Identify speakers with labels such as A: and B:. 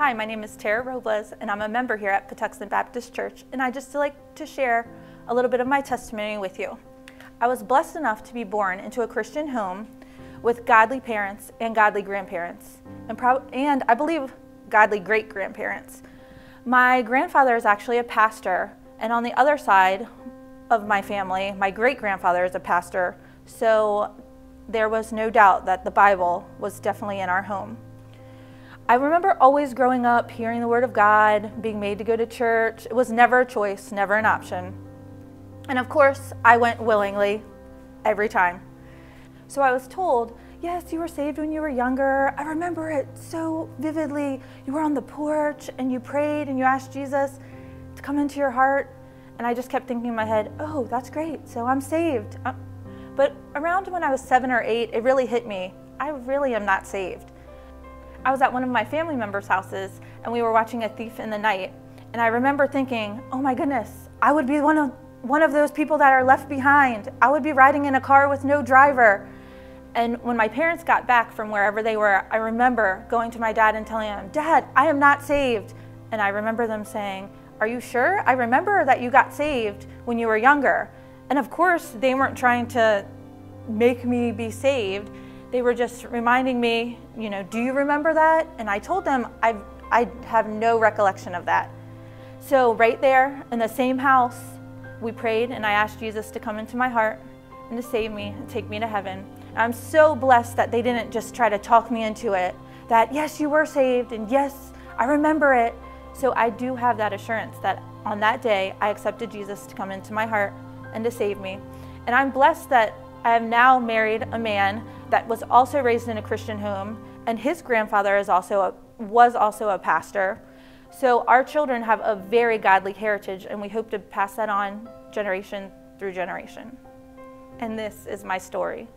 A: Hi, my name is Tarah Robles, and I'm a member here at Patuxent Baptist Church, and I just like to share a little bit of my testimony with you. I was blessed enough to be born into a Christian home with godly parents and godly grandparents, and, and I believe godly great grandparents. My grandfather is actually a pastor, and on the other side of my family, my great grandfather is a pastor, so there was no doubt that the Bible was definitely in our home. I remember always growing up hearing the Word of God, being made to go to church. It was never a choice, never an option. And of course, I went willingly every time. So I was told, yes, you were saved when you were younger. I remember it so vividly. You were on the porch and you prayed and you asked Jesus to come into your heart. And I just kept thinking in my head, oh, that's great. So I'm saved. But around when I was seven or eight, it really hit me. I really am not saved. I was at one of my family members' houses and we were watching A Thief in the Night. And I remember thinking, oh my goodness, I would be one of, one of those people that are left behind. I would be riding in a car with no driver. And when my parents got back from wherever they were, I remember going to my dad and telling him, Dad, I am not saved. And I remember them saying, Are you sure? I remember that you got saved when you were younger. And of course, they weren't trying to make me be saved. They were just reminding me, you know, do you remember that? And I told them i I have no recollection of that. So right there in the same house, we prayed and I asked Jesus to come into my heart and to save me and take me to heaven. And I'm so blessed that they didn't just try to talk me into it, that yes, you were saved and yes, I remember it. So I do have that assurance that on that day, I accepted Jesus to come into my heart and to save me. And I'm blessed that I have now married a man that was also raised in a Christian home, and his grandfather is also a, was also a pastor. So our children have a very godly heritage, and we hope to pass that on generation through generation. And this is my story.